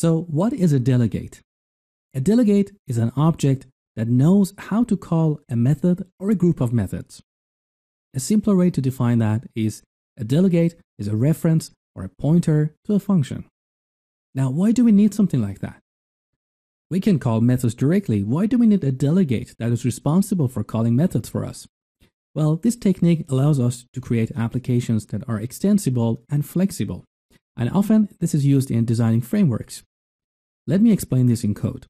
So what is a delegate? A delegate is an object that knows how to call a method or a group of methods. A simpler way to define that is a delegate is a reference or a pointer to a function. Now, why do we need something like that? We can call methods directly. Why do we need a delegate that is responsible for calling methods for us? Well, this technique allows us to create applications that are extensible and flexible. And often this is used in designing frameworks. Let me explain this in code.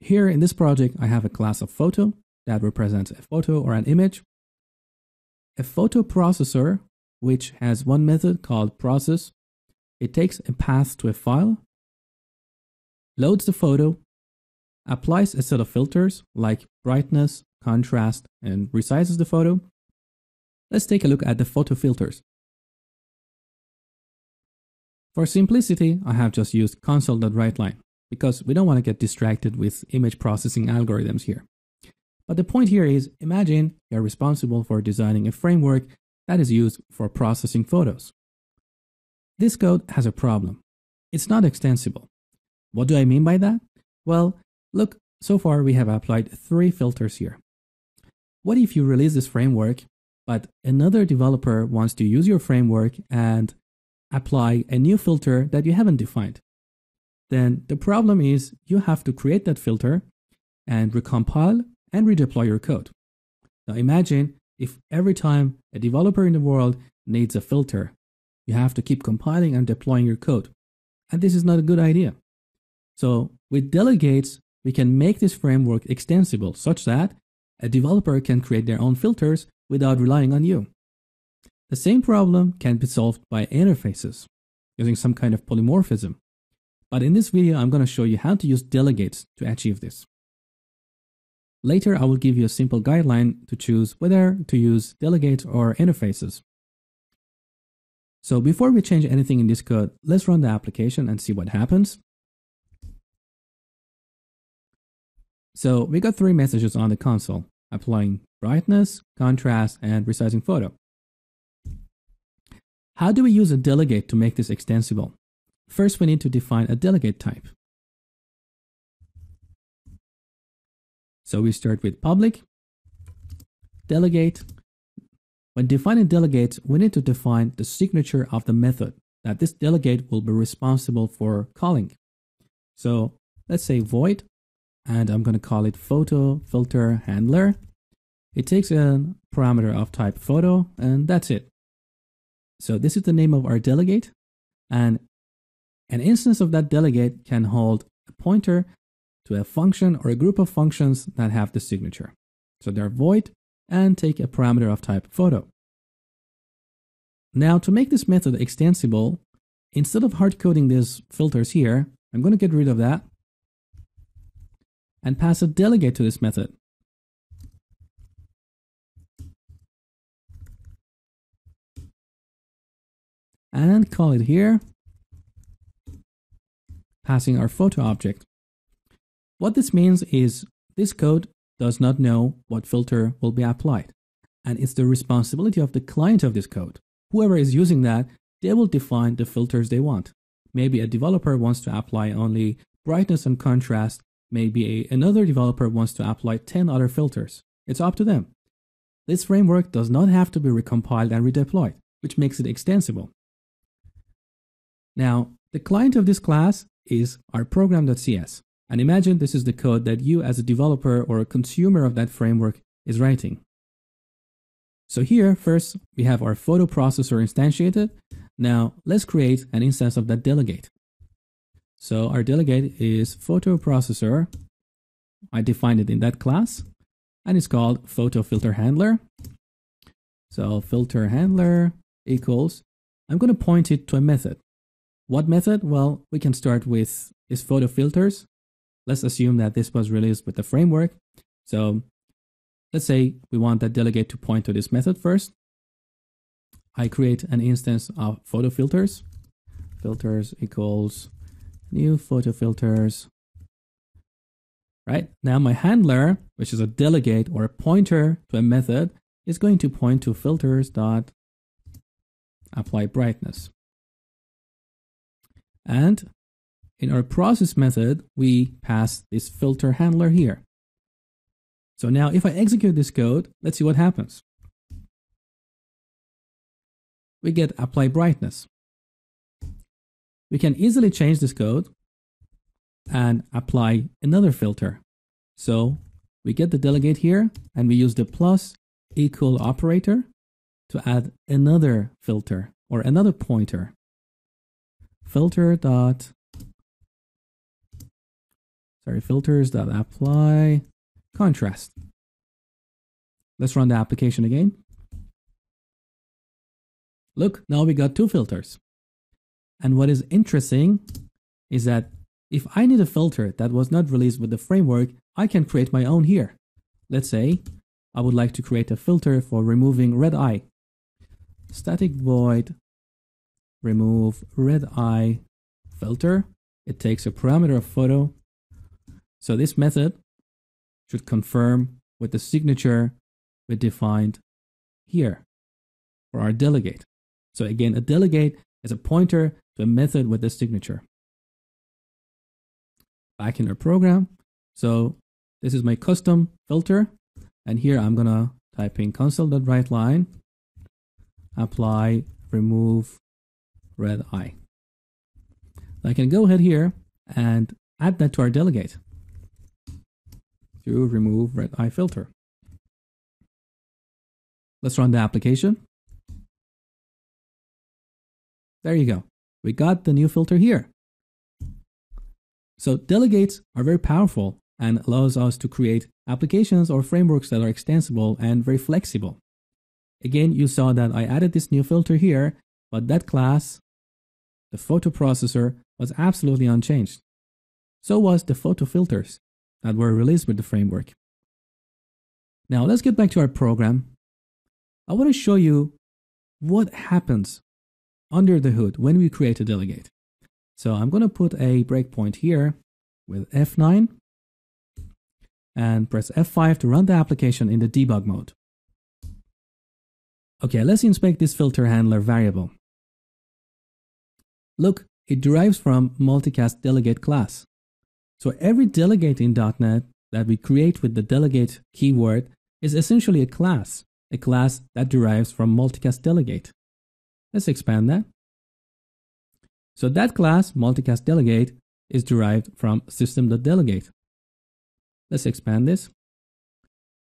Here in this project, I have a class of photo that represents a photo or an image. A photo processor, which has one method called process, it takes a path to a file, loads the photo, applies a set of filters like brightness, contrast, and resizes the photo. Let's take a look at the photo filters. For simplicity, I have just used console.writeLine because we don't want to get distracted with image processing algorithms here. But the point here is imagine you're responsible for designing a framework that is used for processing photos. This code has a problem. It's not extensible. What do I mean by that? Well, look, so far we have applied three filters here. What if you release this framework, but another developer wants to use your framework and apply a new filter that you haven't defined? then the problem is you have to create that filter and recompile and redeploy your code. Now imagine if every time a developer in the world needs a filter, you have to keep compiling and deploying your code. And this is not a good idea. So with delegates, we can make this framework extensible such that a developer can create their own filters without relying on you. The same problem can be solved by interfaces using some kind of polymorphism. But in this video, I'm going to show you how to use delegates to achieve this. Later, I will give you a simple guideline to choose whether to use delegates or interfaces. So before we change anything in this code, let's run the application and see what happens. So we got three messages on the console, applying brightness, contrast, and resizing photo. How do we use a delegate to make this extensible? First, we need to define a delegate type. So we start with public, delegate. When defining delegates, we need to define the signature of the method that this delegate will be responsible for calling. So let's say void, and I'm going to call it photo filter handler. It takes a parameter of type photo, and that's it. So this is the name of our delegate, and an instance of that delegate can hold a pointer to a function or a group of functions that have the signature. So they're void and take a parameter of type photo. Now to make this method extensible, instead of hard coding these filters here, I'm going to get rid of that and pass a delegate to this method. And call it here passing our photo object. What this means is this code does not know what filter will be applied, and it's the responsibility of the client of this code. Whoever is using that, they will define the filters they want. Maybe a developer wants to apply only brightness and contrast. Maybe a, another developer wants to apply 10 other filters. It's up to them. This framework does not have to be recompiled and redeployed, which makes it extensible. Now, the client of this class is our program.cs. And imagine this is the code that you as a developer or a consumer of that framework is writing. So here, first, we have our photo processor instantiated. Now let's create an instance of that delegate. So our delegate is photo processor. I defined it in that class and it's called photo filter handler. So filter handler equals, I'm going to point it to a method. What method? Well, we can start with is photo filters. Let's assume that this was released with the framework. So let's say we want that delegate to point to this method first. I create an instance of photo filters. Filters equals new photo filters. Right now my handler, which is a delegate or a pointer to a method, is going to point to filters dot apply brightness. And in our process method, we pass this filter handler here. So now if I execute this code, let's see what happens. We get apply brightness. We can easily change this code and apply another filter. So we get the delegate here and we use the plus equal operator to add another filter or another pointer. Filter dot sorry filters dot apply contrast. Let's run the application again. Look, now we got two filters. And what is interesting is that if I need a filter that was not released with the framework, I can create my own here. Let's say I would like to create a filter for removing red eye. Static void remove red eye filter. It takes a parameter of photo. So this method should confirm with the signature we defined here for our delegate. So again, a delegate is a pointer to a method with the signature back in our program. So this is my custom filter. And here I'm going to type in console.writeLine, apply, remove red eye. I can go ahead here and add that to our delegate to remove red eye filter. Let's run the application. There you go. We got the new filter here. So delegates are very powerful and allows us to create applications or frameworks that are extensible and very flexible. Again, you saw that I added this new filter here, but that class, the photo processor, was absolutely unchanged. So was the photo filters that were released with the framework. Now let's get back to our program. I want to show you what happens under the hood when we create a delegate. So I'm going to put a breakpoint here with F9 and press F5 to run the application in the debug mode. Okay, let's inspect this filter handler variable. Look, it derives from multicast delegate class. So every delegate in .NET that we create with the delegate keyword is essentially a class, a class that derives from multicast delegate. Let's expand that. So that class, multicast delegate, is derived from system.delegate. Let's expand this.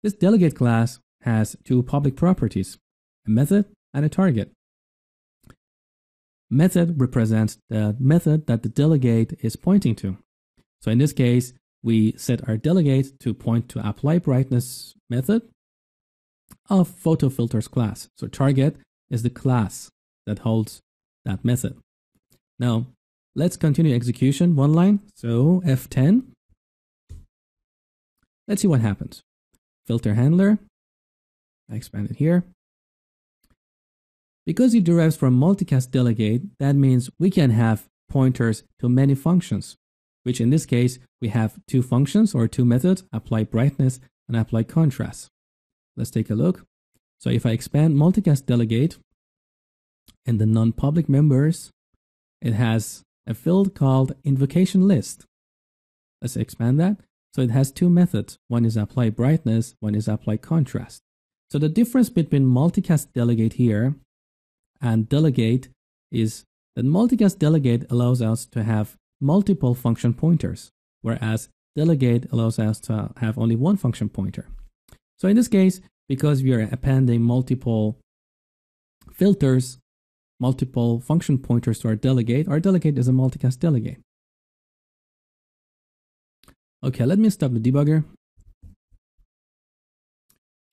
This delegate class has two public properties, a method and a target. Method represents the method that the delegate is pointing to. So in this case, we set our delegate to point to apply brightness method of photo filters class. So target is the class that holds that method. Now, let's continue execution one line. So F10. Let's see what happens. Filter handler. I expand it here. Because it derives from multicast delegate, that means we can have pointers to many functions, which in this case, we have two functions or two methods, apply brightness and apply contrast. Let's take a look. So if I expand multicast delegate and the non-public members, it has a field called invocation list. Let's expand that. So it has two methods. One is apply brightness, one is apply contrast. So the difference between multicast delegate here and delegate is that multicast delegate allows us to have multiple function pointers, whereas delegate allows us to have only one function pointer. So in this case, because we are appending multiple filters multiple function pointers to our delegate. Our delegate is a multicast delegate. Okay, let me stop the debugger.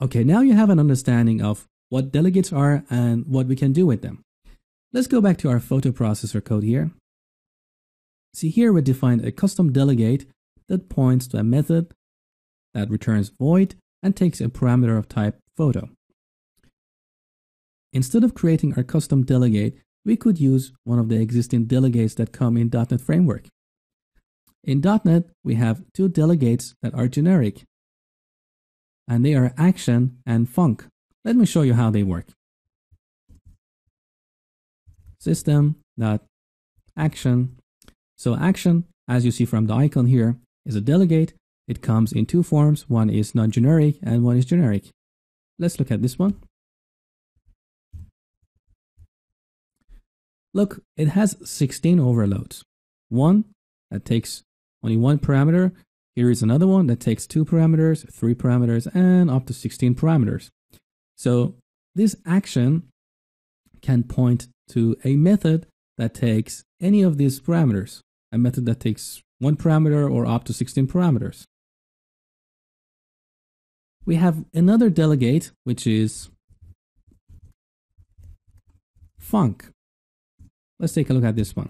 Okay, now you have an understanding of what delegates are and what we can do with them. Let's go back to our photo processor code here. See here we defined a custom delegate that points to a method that returns void and takes a parameter of type photo. Instead of creating our custom delegate, we could use one of the existing delegates that come in .NET Framework. In .NET, we have two delegates that are generic, and they are action and func. Let me show you how they work. System.action. So action, as you see from the icon here, is a delegate. It comes in two forms. One is non-generic and one is generic. Let's look at this one. Look, it has 16 overloads. One that takes only one parameter. Here is another one that takes two parameters, three parameters, and up to 16 parameters. So this action can point to a method that takes any of these parameters, a method that takes one parameter or up to 16 parameters. We have another delegate, which is func. Let's take a look at this one.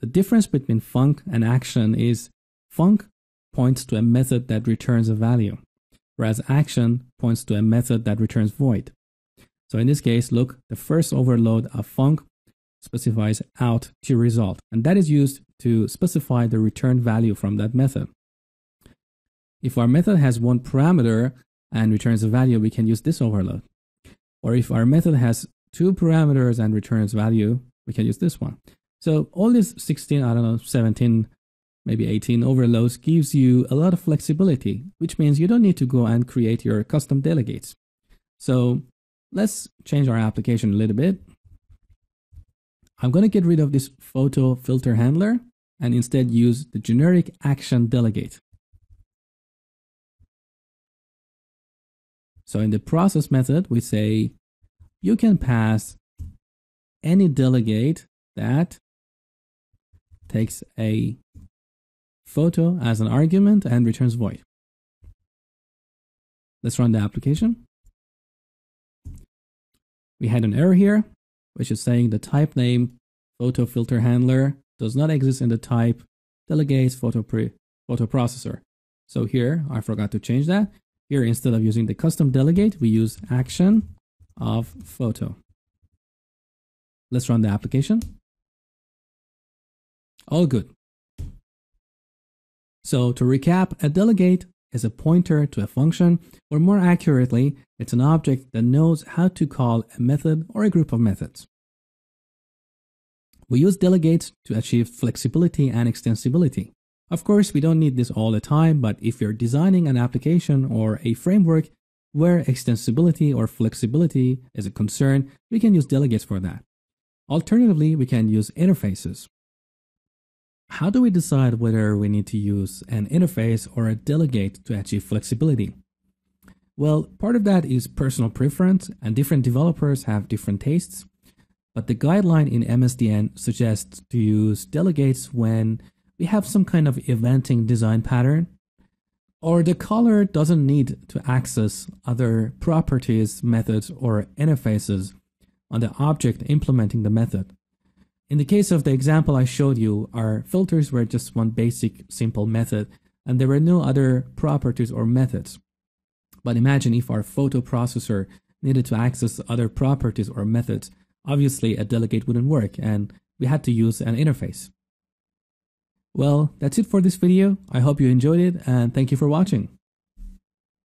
The difference between func and action is func points to a method that returns a value, whereas action points to a method that returns void. So in this case, look, the first overload of func specifies out to result, and that is used to specify the return value from that method. If our method has one parameter and returns a value, we can use this overload. Or if our method has two parameters and returns value, we can use this one. So all these 16, I don't know, 17, maybe 18 overloads gives you a lot of flexibility, which means you don't need to go and create your custom delegates. So let's change our application a little bit. I'm going to get rid of this photo filter handler and instead use the generic action delegate. So in the process method, we say you can pass any delegate that takes a photo as an argument and returns void. Let's run the application. We had an error here, which is saying the type name photo filter handler does not exist in the type delegates photo, pre, photo processor. So here, I forgot to change that. Here, instead of using the custom delegate, we use action of photo. Let's run the application. All good. So to recap, a delegate is a pointer to a function, or more accurately, it's an object that knows how to call a method or a group of methods. We use delegates to achieve flexibility and extensibility. Of course, we don't need this all the time, but if you're designing an application or a framework where extensibility or flexibility is a concern, we can use delegates for that. Alternatively, we can use interfaces. How do we decide whether we need to use an interface or a delegate to achieve flexibility? Well, part of that is personal preference, and different developers have different tastes. But the guideline in MSDN suggests to use delegates when we have some kind of eventing design pattern, or the caller doesn't need to access other properties, methods, or interfaces on the object implementing the method. In the case of the example I showed you, our filters were just one basic simple method and there were no other properties or methods. But imagine if our photo processor needed to access other properties or methods obviously a delegate wouldn't work and we had to use an interface. Well, that's it for this video. I hope you enjoyed it and thank you for watching.